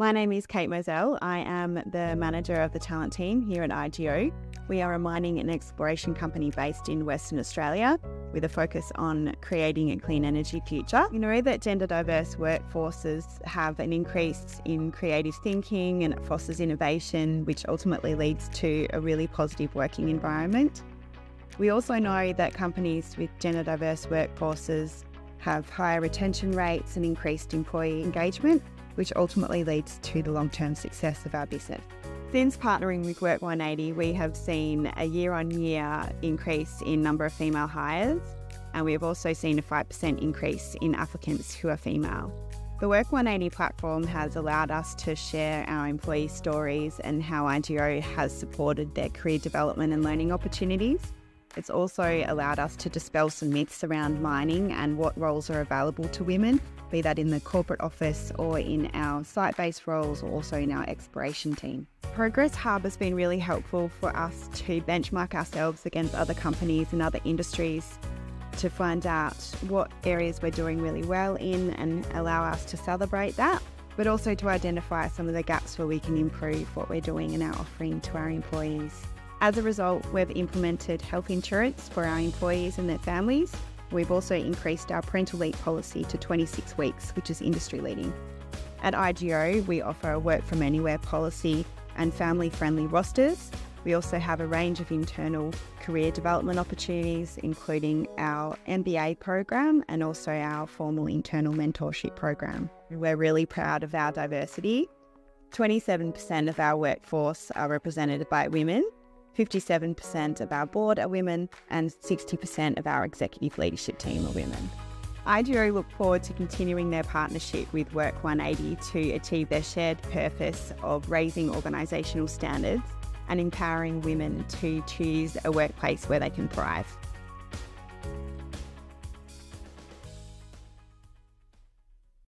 My name is Kate Mosel. I am the manager of the talent team here at IGO. We are a mining and exploration company based in Western Australia with a focus on creating a clean energy future. We know that gender diverse workforces have an increase in creative thinking and it fosters innovation, which ultimately leads to a really positive working environment. We also know that companies with gender diverse workforces have higher retention rates and increased employee engagement, which ultimately leads to the long term success of our business. Since partnering with Work 180, we have seen a year on year increase in number of female hires, and we have also seen a 5% increase in applicants who are female. The Work 180 platform has allowed us to share our employee stories and how IGO has supported their career development and learning opportunities. It's also allowed us to dispel some myths around mining and what roles are available to women, be that in the corporate office or in our site based roles or also in our exploration team. Progress Hub has been really helpful for us to benchmark ourselves against other companies and other industries to find out what areas we're doing really well in and allow us to celebrate that, but also to identify some of the gaps where we can improve what we're doing and our offering to our employees. As a result, we've implemented health insurance for our employees and their families. We've also increased our parental leave policy to 26 weeks, which is industry leading. At IGO, we offer a work from anywhere policy and family friendly rosters. We also have a range of internal career development opportunities, including our MBA program and also our formal internal mentorship program. We're really proud of our diversity. 27% of our workforce are represented by women, 57% of our board are women, and 60% of our executive leadership team are women. IGO look forward to continuing their partnership with Work 180 to achieve their shared purpose of raising organisational standards and empowering women to choose a workplace where they can thrive.